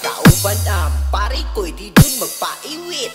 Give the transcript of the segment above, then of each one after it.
Kauban ang pare ko'y di dun magpaiwit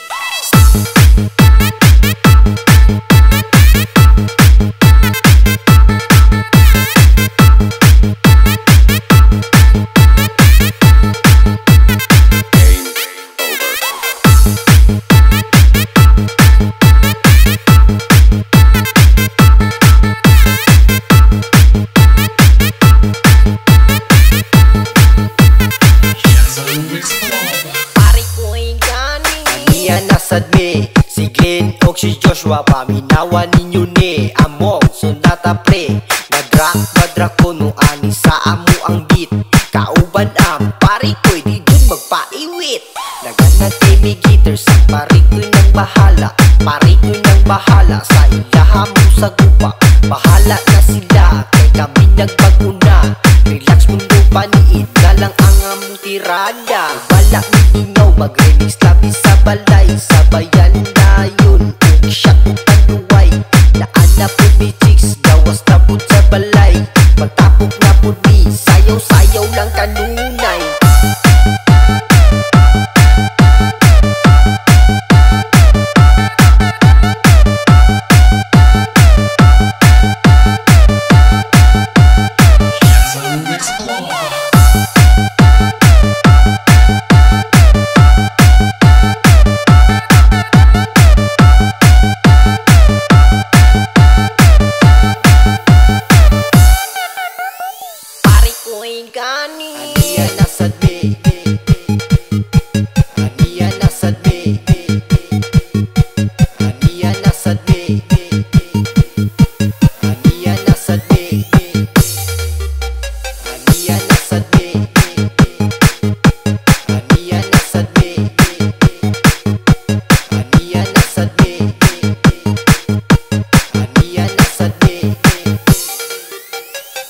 Niya nasadmi Si Glenn o si Joshua Paminawa ninyo ni Among sundata pre Nagrak madrak ko no ani sa amo ang beat Kauban ang pare ko'y di dun magpaiwit Naganag kay may gitar sa pare ko'y nang bahala Pare ko'y nang bahala sa ilaha mo sa gupa Bahala na sila kay kami nagpaguna. Relax mundo paniid na lang ang among tirada. Wala mininaw mag-remix labi sa balay Sabayan na yun. Ug shot ug panuway Naan na po mi chicks Gawas na po sa balay. Pagtapok na po mi Sayaw-sayaw lang kanunay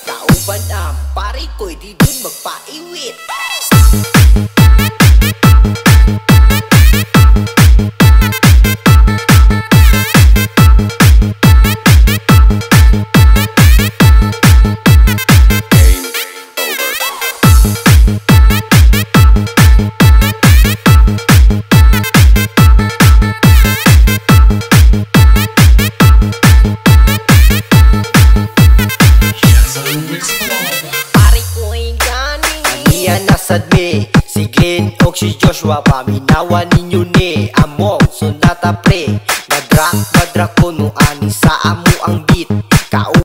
Kau pari koi didun mek magpaiwit gani Aniya nasadmi Si Glenn o si Joshua Paminawa ninyo ni Among sundata pre Nagrak madrak ko no ani. Sa amo ang beat. Kauban